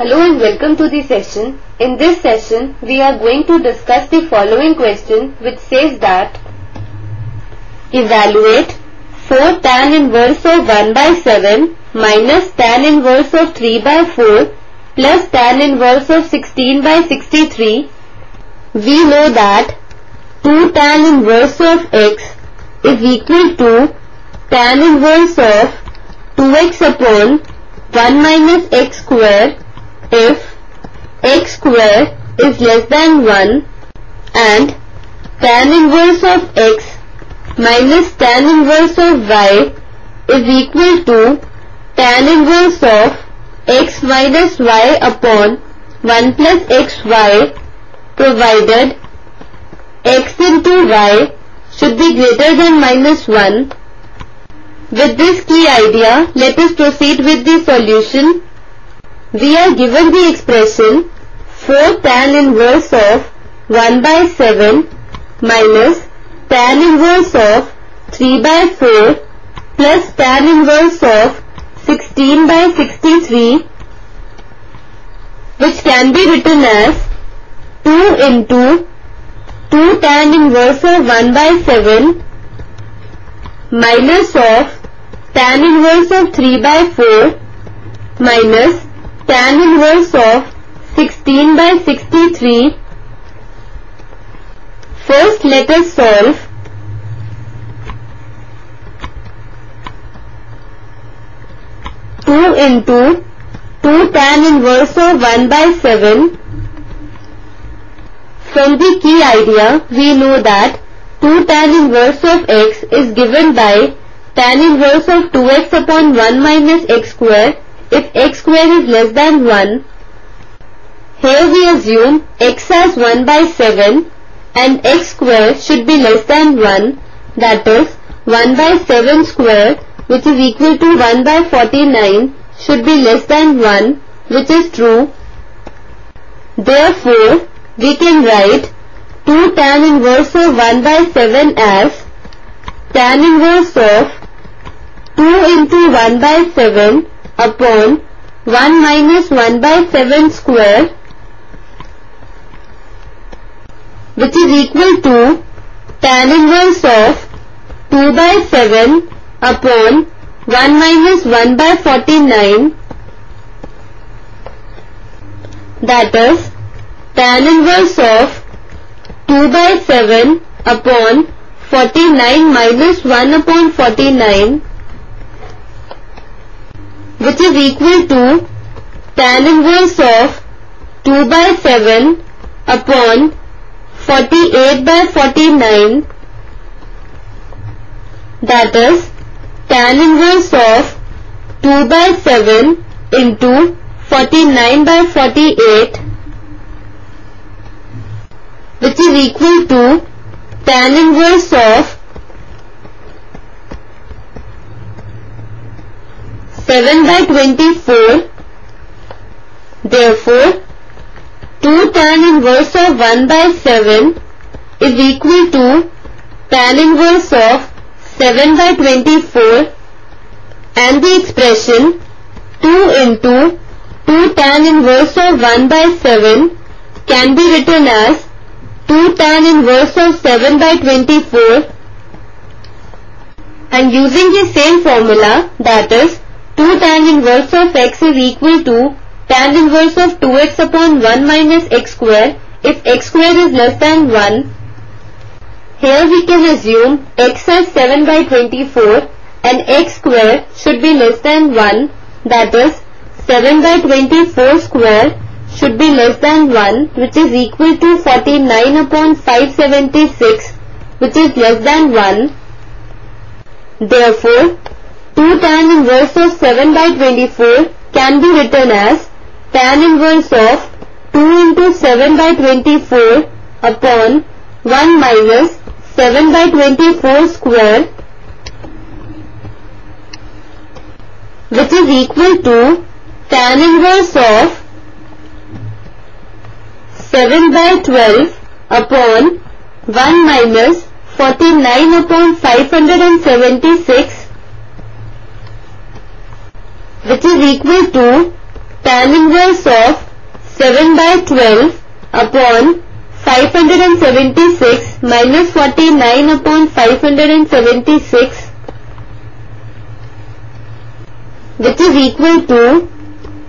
Hello and welcome to the session. In this session, we are going to discuss the following question which says that Evaluate 4 tan inverse of 1 by 7 minus tan inverse of 3 by 4 plus tan inverse of 16 by 63. We know that 2 tan inverse of x is equal to tan inverse of 2x upon 1 minus x square if x square is less than 1 and tan inverse of x minus tan inverse of y is equal to tan inverse of x minus y upon 1 plus xy provided x into y should be greater than minus 1. With this key idea, let us proceed with the solution. We are given the expression 4 tan inverse of 1 by 7 minus tan inverse of 3 by 4 plus tan inverse of 16 by 63 which can be written as 2 into 2 tan inverse of 1 by 7 minus of tan inverse of 3 by 4 minus tan inverse of 16 by 63 First let us solve. Two into two tan inverse of one by seven. From the key idea, we know that two tan inverse of x is given by tan inverse of 2x upon 1 minus x square if x square is less than 1. Here we assume x as 1 by 7 and x square should be less than 1 that is 1 by 7 square which is equal to 1 by 49 should be less than 1 which is true. Therefore, we can write 2 tan inverse of 1 by 7 as tan inverse of 2 into 1 by 7 upon 1 minus 1 by 7 square which is equal to tan inverse of 2 by 7 upon 1 minus 1 by 49 that is tan inverse of 2 by 7 upon 49 minus 1 upon 49 which is equal to tan inverse of 2 by 7 upon 48 by 49 that is tan inverse of 2 by 7 into 49 by 48 which is equal to tan inverse of 7 by 24 therefore 2 tan inverse of 1 by 7 is equal to tan inverse of 7 by 24 and the expression 2 into 2 tan inverse of 1 by 7 can be written as 2 tan inverse of 7 by 24 and using the same formula that is 2 tan inverse of x is equal to tan inverse of 2x upon 1 minus x square if x square is less than 1. Here we can assume x as 7 by 24 and x square should be less than 1 that is 7 by 24 square should be less than 1 which is equal to 49 upon 576 which is less than 1. Therefore, 2 tan inverse of 7 by 24 can be written as tan inverse of 2 into 7 by 24 upon 1 minus 7 by 24 square which is equal to tan inverse of 7 by 12 upon 1 minus 49 upon 576 which is equal to tan inverse of 7 by 12 upon 576 minus 49 upon 576 which is equal to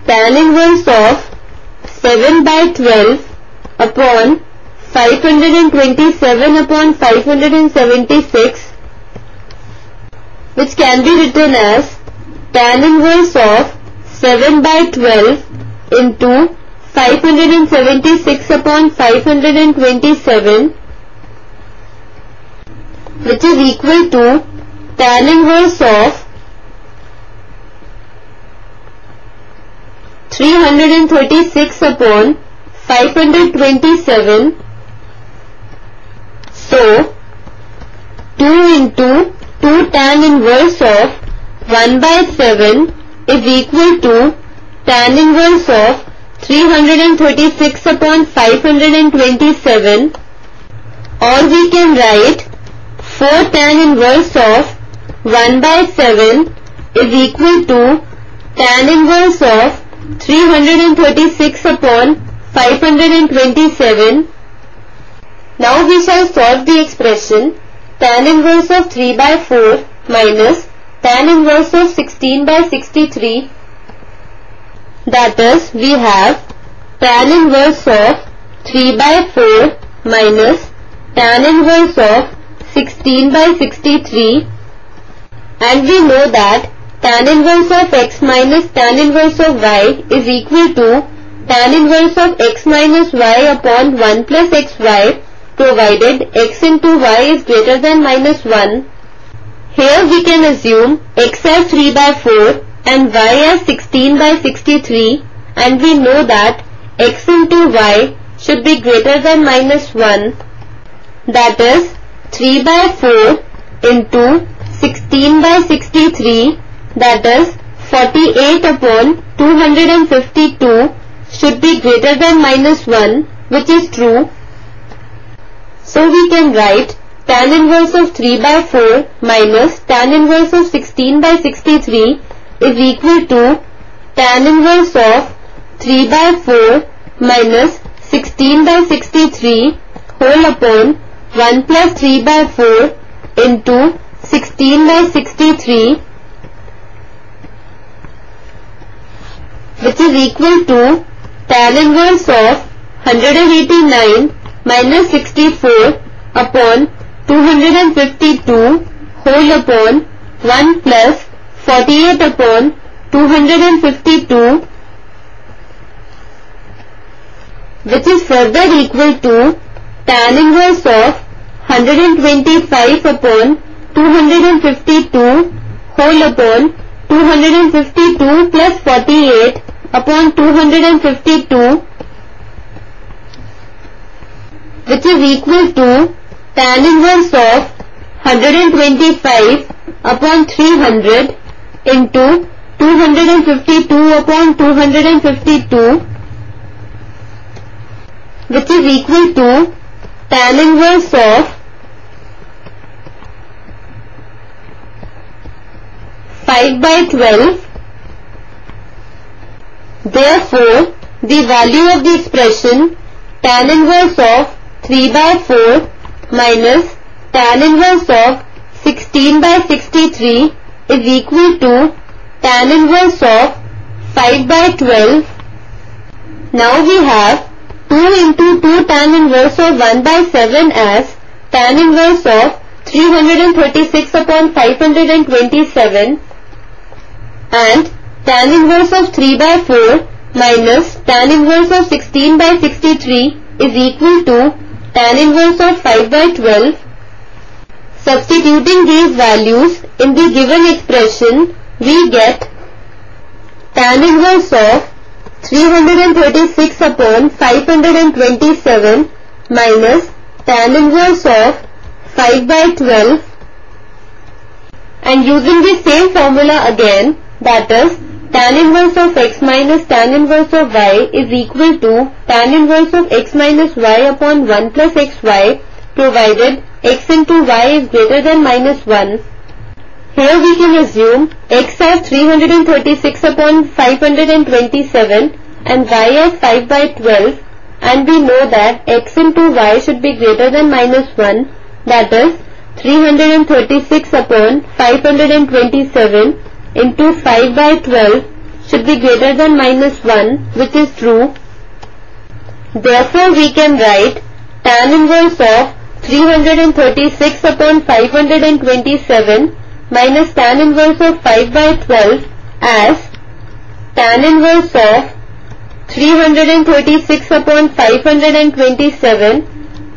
tan inverse of 7 by 12 upon 527 upon 576 which can be written as tan inverse of 7 by 12 into 576 upon 527 which is equal to tan inverse of 336 upon 527 so 2 into 2 tan inverse of 1 by 7 is equal to tan inverse of 336 upon 527 or we can write 4 tan inverse of 1 by 7 is equal to tan inverse of 336 upon 527 now we shall solve the expression tan inverse of 3 by 4 minus tan inverse of 16 by 63 that is we have tan inverse of 3 by 4 minus tan inverse of 16 by 63 and we know that tan inverse of x minus tan inverse of y is equal to tan inverse of x minus y upon 1 plus xy provided x into y is greater than minus 1. Here we can assume x as 3 by 4 and y as 16 by 63 and we know that x into y should be greater than minus 1 that is 3 by 4 into 16 by 63 that is 48 upon 252 should be greater than minus 1 which is true. So we can write tan inverse of 3 by 4 minus tan inverse of 16 by 63 is equal to tan inverse of 3 by 4 minus 16 by 63 whole upon 1 plus 3 by 4 into 16 by 63 which is equal to tan inverse of 189 minus 64 upon 252 whole upon 1 plus 48 upon 252 which is further equal to tan inverse of 125 upon 252 whole upon 252 plus 48 upon 252 which is equal to tan inverse of 125 upon 300 into 252 upon 252 which is equal to tan inverse of 5 by 12 Therefore, the value of the expression tan inverse of 3 by 4 minus tan inverse of 16 by 63 is equal to tan inverse of 5 by 12. Now we have 2 into 2 tan inverse of 1 by 7 as tan inverse of 336 upon 527 and tan inverse of 3 by 4 minus tan inverse of 16 by 63 is equal to tan inverse of 5 by 12. Substituting these values in the given expression, we get tan inverse of 336 upon 527 minus tan inverse of 5 by 12 and using the same formula again that is tan inverse of x minus tan inverse of y is equal to tan inverse of x minus y upon 1 plus xy provided x into y is greater than minus 1. Here we can assume x as 336 upon 527 and y as 5 by 12 and we know that x into y should be greater than minus 1 that is 336 upon 527 into 5 by 12 should be greater than minus 1 which is true. Therefore we can write tan inverse of 336 upon 527 minus tan inverse of 5 by 12 as tan inverse of 336 upon 527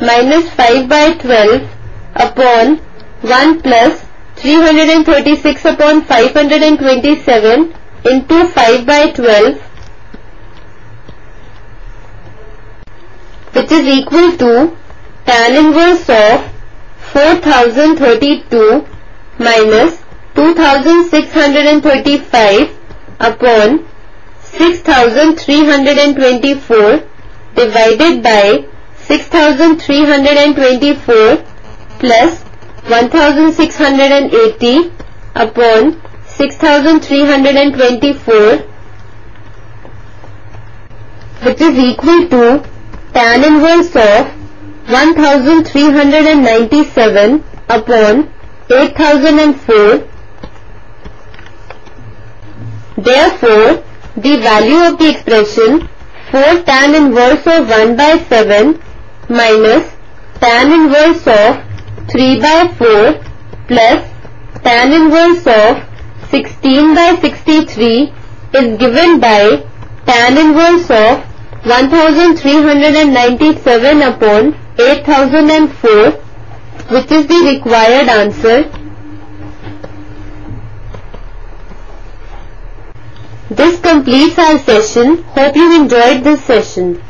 minus 5 by 12 upon 1 plus 336 upon 527 into 5 by 12 which is equal to tan inverse of 4032 minus 2635 upon 6324 divided by 6324 plus 1680 upon 6324 which is equal to tan inverse of 1397 upon 8004 therefore the value of the expression 4 tan inverse of 1 by 7 minus tan inverse of 3 by 4 plus tan inverse of 16 by 63 is given by tan inverse of 1397 upon 8004 which is the required answer. This completes our session. Hope you enjoyed this session.